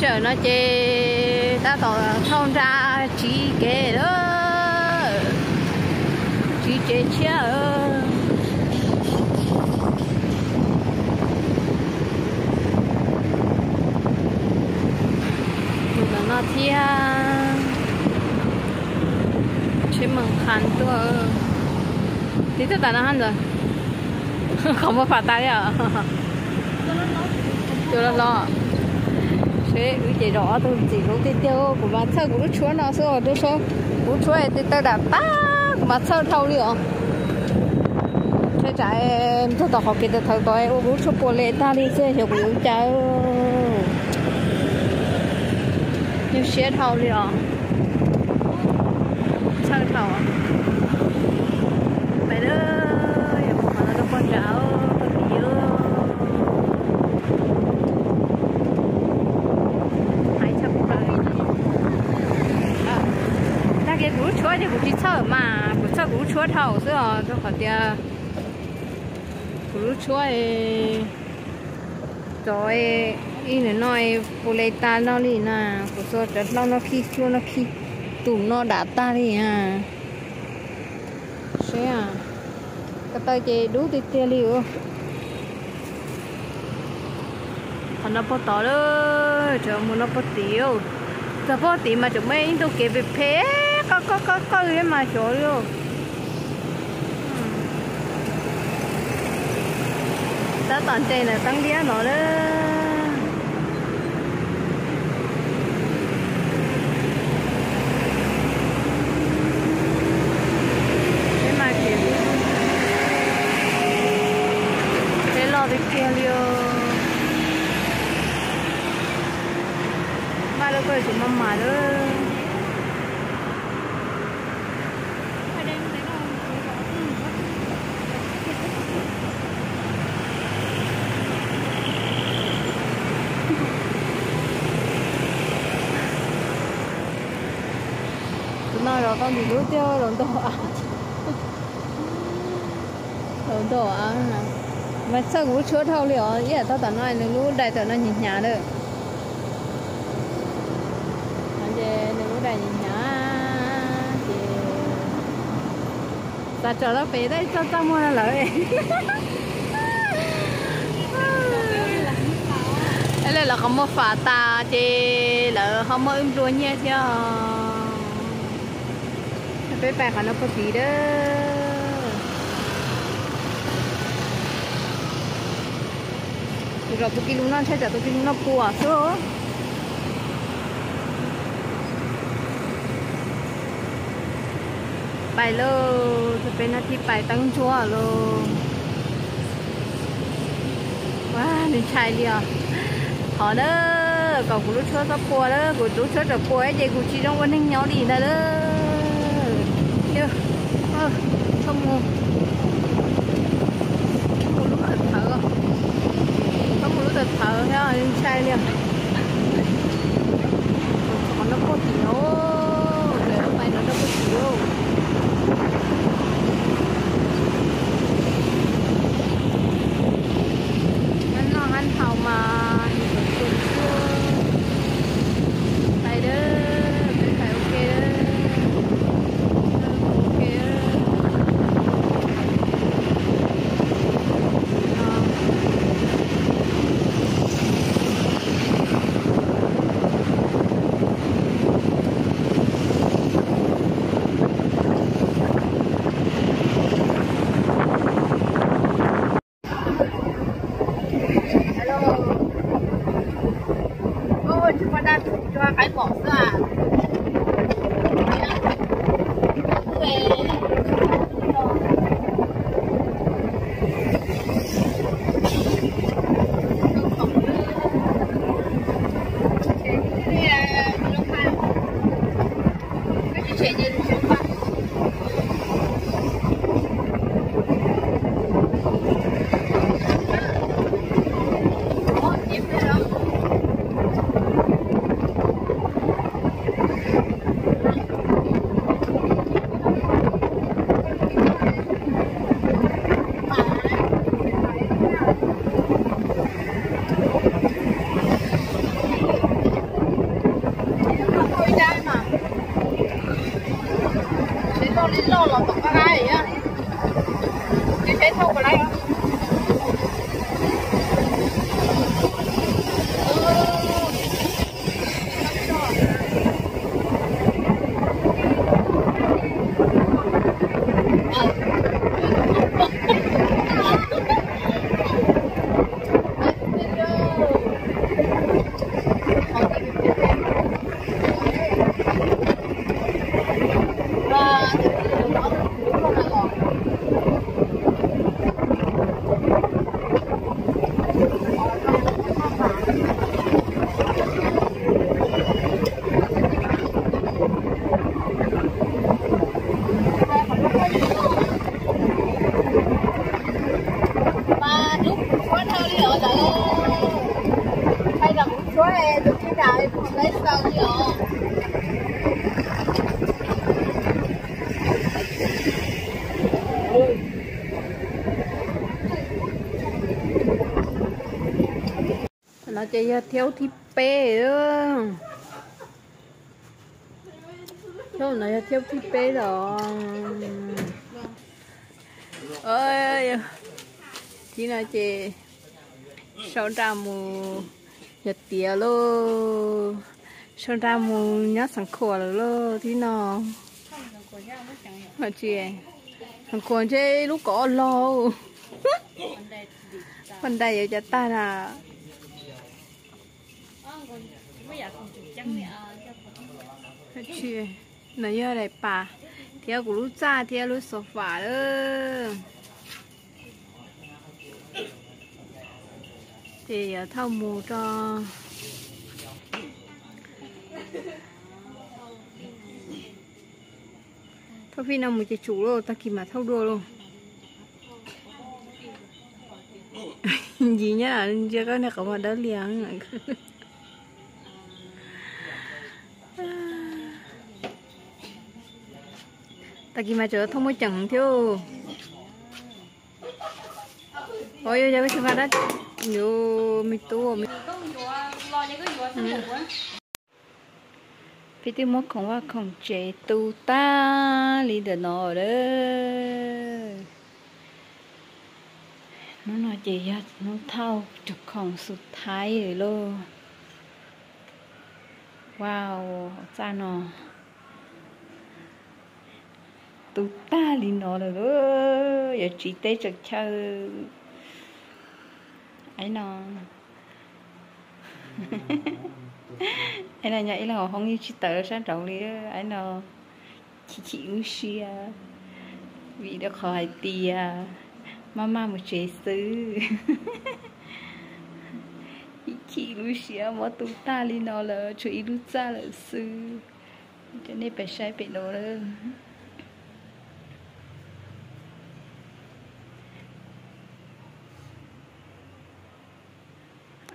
sợ nó chê. Ta tỏ thông ra chỉ kể đó. Chỉ chê chia nó thia à. chế mừng khăn tua tí tất cả nó ăn rồi. Không có phạt tay à. Chưa nó lo thế cái gì đó tôi chỉ lúc đi tiêu của bạn sơ của lúc chúa nó sơ tôi số của chúa thì tôi đã ta mà sơ thâu đi à thế trái tôi đọc học cái thằng tôi của chúa bồ lệ ta đi chơi hiểu cũng cháu. Nhưng xe thâu đi ạ. Sơ thâu à mày đó em không phải con cháu tôi nhớ hai trăm rồi à ta cái củ chúa thì củ chỉ sợ mà củ sợ củ chúa thầu chứ à cho khỏi tia củ chúa rồi ý nữa nói phụ lấy ta nó đi nè phụ sợ rất lâu nó khi chúa nó khi. Tủ nó đã ta đi à. Thế à? Cái tay chị đủ thì tia liu còn nó bắt tỏ đó chờ muốn nó bắt tiêu giờ bắt tiêu mà chúng mấy tôi kể về phê có có có có cái mà chỗ luôn ta toàn chơi là tăng đĩa nó đó. Thế mà kiểu thế lo đi kia liêu. Ba đó. giờ con thì lúc tiêu lộn tổ à lộn tổ à mà sao cũng chưa thâu liệu ý là tao tao nói là lúc đại tao nó nhìn nhà được anh chị lúc đại nhìn nhà thì ta chờ nó phí đấy cho tao mua là lợi đây là không có phá ta chị là không có im ruộng nhé chứ ไปแปะกินแล้วพอดีเด้อ우리가도끼루나찾아도끼루나보아서ไปเลยจะเป็นหน้าที่ไปตั้งชั่วเลยว้าในชายเดียวขอเด้อกับกูรู้ชั่วสักปัวเด้อกูรู้ชั่วสักปัวไอ้เจ๊กูชี้ต้องวันนึงเหนียวดีนะเด้อ chưa à, xong rồi có một lúc thở? Không có một lúc thở? Anh trai liền changes chỗ này được cái đài còn nữa nó chỉ theo thịt bê đó theo này theo thịt bê rồi, ơi chị nói chị sáu trăm một nhật tía lô. Xong ra mù nhá, sẵn khổ lô thì nó mà chị thằng con chơi lúc có lô phần đầy ở cho ta là chị nó giờ này bà theo của lúc cha theo lúc sofa đó. Thì ờ, thâu mù cho thâu phi nào một cái chủ luôn ta kìm mà thâu đua luôn. Gì nhá, chưa có này có mà đỡ liền ta kìm mà chờ thông mới chẳng thiếu. Ôi giờ cái gì đó nhiều mì tu mì vì tiêu mất không qua không chế tu ta đi được nó đó nó nói gì vậy nó thao chụp không sụt thái rồi luôn wow sao nó. Tu ta đi nó rồi đó giờ chỉ tế trực chơi ấy nó ấy là nhảy là không như chị tớ sẽ trọng đi ấy nó chị chị xia, vì được khỏi tì à mama một chế sư chị xia mà tụ ta đi nó là chú ý lúc ra là sư cho nên phải sai phải nó nữa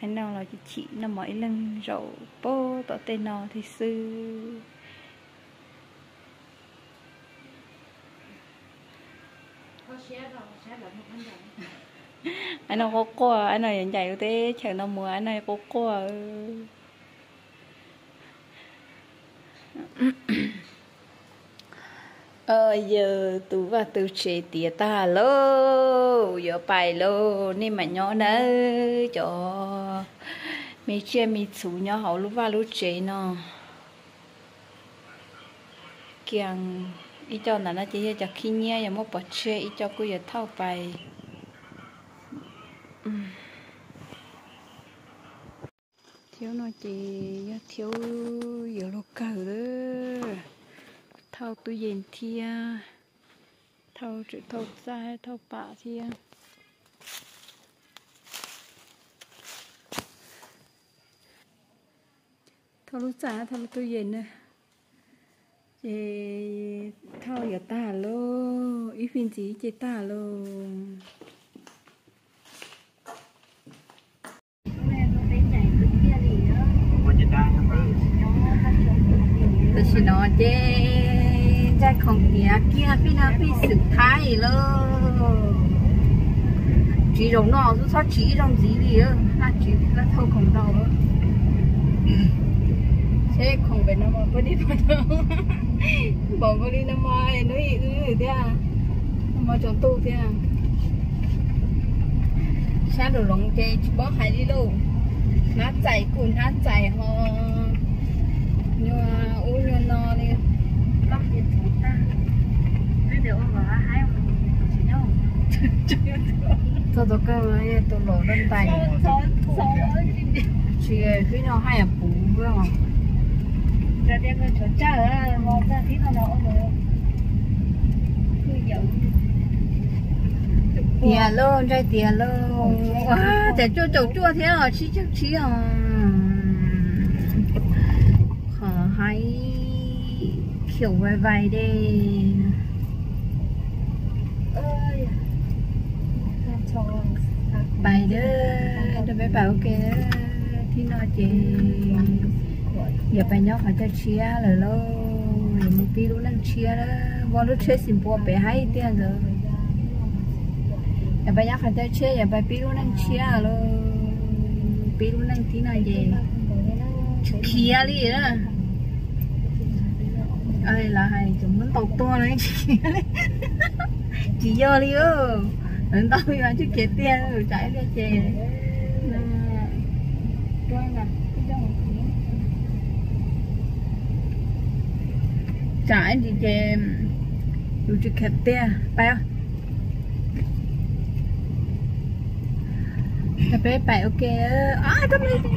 anh nào là chị nó mỗi lần rậu bố tỏ tên nó thì sư? Anh nào có qua anh nhận chạy thế chờ nó mùa anh này có qua ờ giờ tú và tú chế tía ta lô, giờ bài lô, nên mà nhỏ nữa cho. Mi chia mi chú nhỏ hậu lúc và lúc chế nó kiang ít cho nó chỉ cho khi nhé, giờ một bớt chế ít cho cô giờ thao bài. Thiếu nó chỉ thiếu, giờ lúc cờ đó thâu tôi nhìn thia thâu chữ thâu sai thâu bạ thia. Thâu lúc xa thâu tôi nhìn nè chị thâu giờ ta lô ý phiên gì chị ta lô. Tôi chỉ nói chứ chắc không kia kia phía nào phía sự thái lơ chỉ giống nó cứ sao chỉ trong gì đi á là chỉ là thâu không đâu á thế không phải nó mà có đi vào đâu bỏ có đi nó mà nó ý ư thế à nó mà chọn tu thế à xa đồ lòng chê chú bó hai đi đâu nó chạy cùn nó chạy ho nhưng mà u như nó đi con gì chúng ta bây giờ ông bảo hai ông chỉ nhau tôi tôi cơ mà tôi lộ lên tay chị khi nào hai à bù với mà ra đem cái chỗ ở một ra tí nó nó rồi. Cứ giận tiền luôn trái tiền luôn wow để cho chậu chua thế à? Chỉ chắc chỉ à? Hay. Kiểu vài vài đây ơi cho bài đó tôi phải bảo cái thì nó chỉ giờ bây giờ phải cho chia rồi lo một tí luôn đang chia đó. Vào lúc chơi xin bùa bé hay tiền rồi à giờ? Bây giờ phải cho chia, giờ bây tí luôn đang chia rồi tí luôn đang tí nào gì kia đi đó ơi là hay chúng mình tọc to này chỉ do đi. Ơ mình tao bây giờ chứ kia tiền rồi chạy ra chè chạy đi chè, dù chỉ kẹp tiền bao Cà phê bảy ok à tao đi